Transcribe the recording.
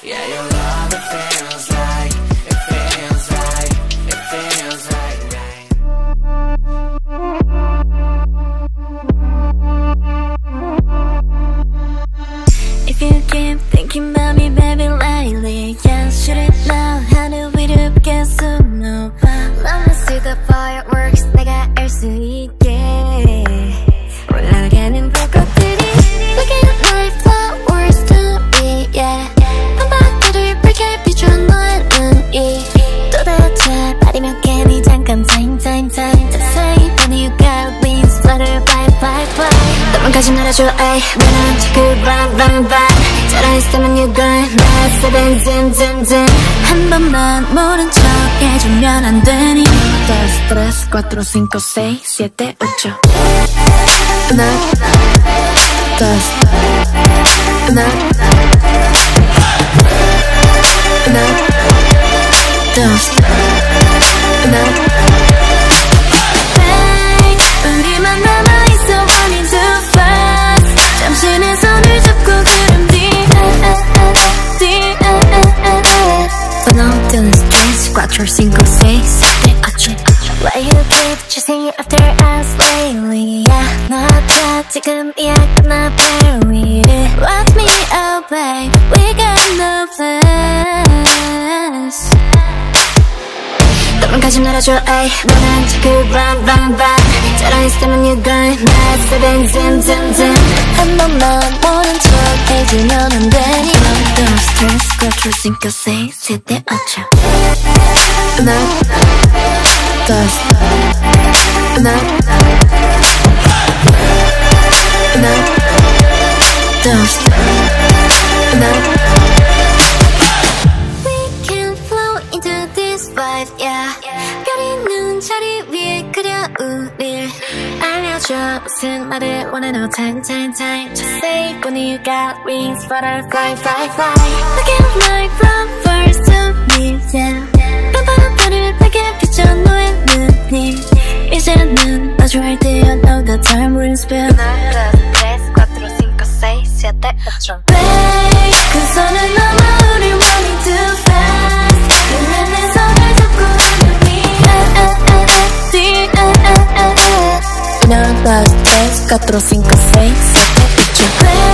Yeah, your love it feels 다시 놀아줘 ay 왜난 자꾸 run run run 잘했을 때만 you gone 나 세븐 잼잼잼 한 번만 모른 척 해주면 안 되니? 2, 3, 4, 5, 6, 7, 8, 9 하나 dos 하나 하나 dos tres, cuatro, cinco, seis, siete, ocho Why you keep chasing me after us lately yeah, 너다 지금이야 끝나 bury it Watch me away, we got no place 너만까지 날아줘 ay 너는 자꾸 run run run 살아있으면 you gone 나 seven dim dim dim 한 번만 모른 척 해주면 안 되니 Dos, tres, cuatro, cinco, seis, siete, ocho Una Dos Una Una Dos Una We can flow into this vibe, yeah. 가리는 자리 위에 그려 우릴 알려줘 무슨 말을 원해 no time time time Just say 보니 you got wings butterfly fly fly Look at my flowers to me yeah Yo I know the time we spent. Babe, cause I don't know what you too fast. 4, 5, 6, 7, 8.